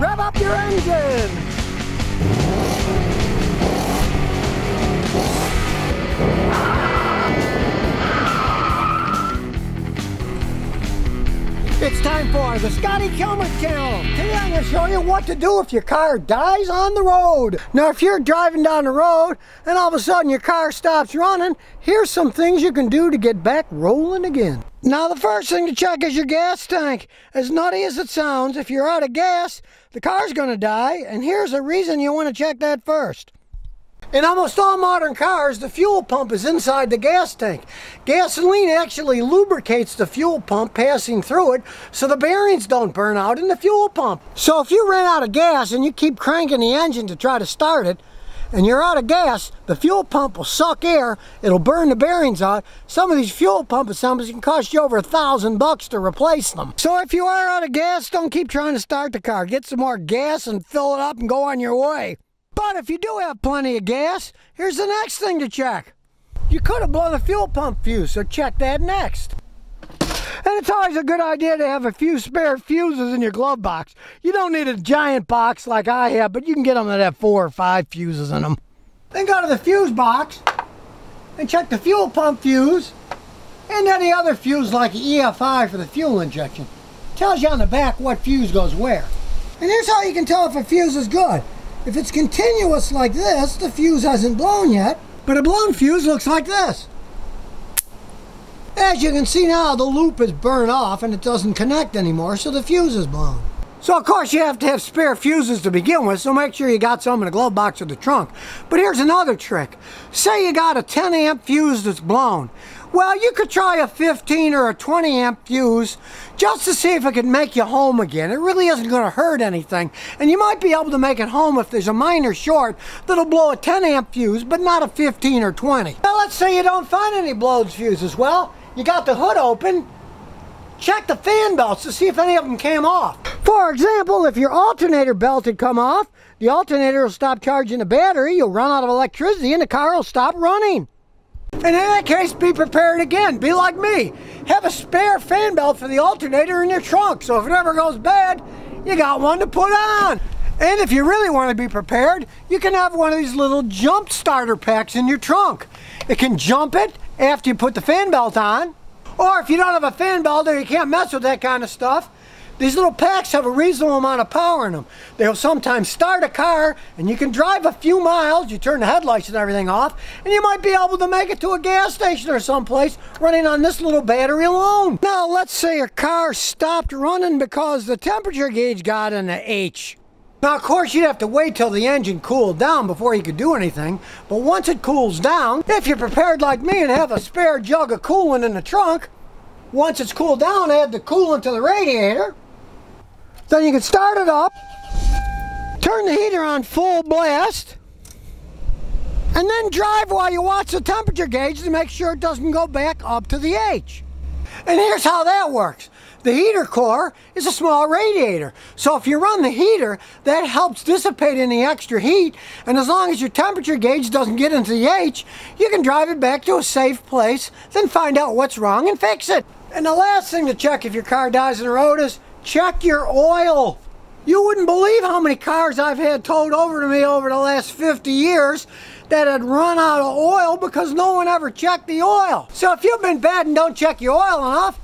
Rev up your engine! The Scotty Kilmer Channel. Today I'm going to show you what to do if your car dies on the road. Now if you're driving down the road and all of a sudden your car stops running, here's some things you can do to get back rolling again. Now the first thing to check is your gas tank. As nutty as it sounds, if you're out of gas, the car's going to die and here's the reason you want to check that first. In almost all modern cars, the fuel pump is inside the gas tank. Gasoline actually lubricates the fuel pump passing through it so the bearings don't burn out in the fuel pump. So if you ran out of gas and you keep cranking the engine to try to start it, and you're out of gas, the fuel pump will suck air, it'll burn the bearings out. Some of these fuel pump assemblies can cost you over a thousand bucks to replace them. So if you are out of gas, don't keep trying to start the car. Get some more gas and fill it up and go on your way. But if you do have plenty of gas, here's the next thing to check. You could have blown a fuel pump fuse, so check that next. And it's always a good idea to have a few spare fuses in your glove box. You don't need a giant box like I have, but you can get them that have four or five fuses in them. Then go to the fuse box and check the fuel pump fuse and any other fuse like EFI for the fuel injection. Tells you on the back what fuse goes where. And here's how you can tell if a fuse is good. If it's continuous like this, the fuse hasn't blown yet, but a blown fuse looks like this. As you can see now, the loop is burned off and it doesn't connect anymore, so the fuse is blown. So of course you have to have spare fuses to begin with, so make sure you got some in the glove box or the trunk. But here's another trick. Say you got a 10 amp fuse that's blown. Well, you could try a 15 or a 20 amp fuse just to see if it could make you home again. It really isn't going to hurt anything. And you might be able to make it home if there's a minor short that'll blow a 10 amp fuse, but not a 15 or 20. Now let's say you don't find any blown fuses. Well, you got the hood open, check the fan belts to see if any of them came off. For example, if your alternator belt had come off, the alternator will stop charging the battery, you'll run out of electricity, and the car will stop running. And in that case, be prepared again. Be like me. Have a spare fan belt for the alternator in your trunk, so if it ever goes bad, you got one to put on. And if you really want to be prepared, you can have one of these little jump starter packs in your trunk. It can jump it after you put the fan belt on. Or if you don't have a fan belt or you can't mess with that kind of stuff, these little packs have a reasonable amount of power in them. They'll sometimes start a car and you can drive a few miles, you turn the headlights and everything off, and you might be able to make it to a gas station or someplace running on this little battery alone. Now let's say your car stopped running because the temperature gauge got the H. Now, of course, you'd have to wait till the engine cooled down before you could do anything, but once it cools down, if you're prepared like me and have a spare jug of coolant in the trunk, once it's cooled down, add the coolant to the radiator, then you can start it up, turn the heater on full blast, and then drive while you watch the temperature gauge to make sure it doesn't go back up to the H. And here's how that works. The heater core is a small radiator. So if you run the heater, that helps dissipate any extra heat. And as long as your temperature gauge doesn't get into the H, you can drive it back to a safe place, then find out what's wrong and fix it. And the last thing to check if your car dies in the road is Check your oil. You wouldn't believe how many cars I've had towed over to me over the last 50 years that had run out of oil because no one ever checked the oil. So if you've been bad and don't check your oil enough,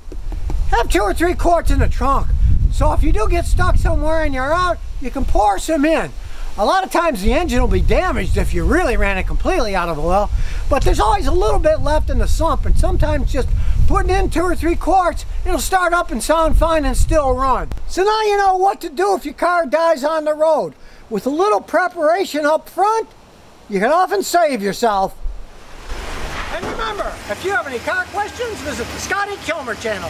have two or three quarts in the trunk. So if you do get stuck somewhere and you're out, you can pour some in. A lot of times the engine will be damaged if you really ran it completely out of oil, but there's always a little bit left in the sump and sometimes just putting in two or three quarts, it'll start up and sound fine and still run. So now you know what to do if your car dies on the road. With a little preparation up front, you can often save yourself. And remember, if you have any car questions, visit the Scotty Kilmer channel.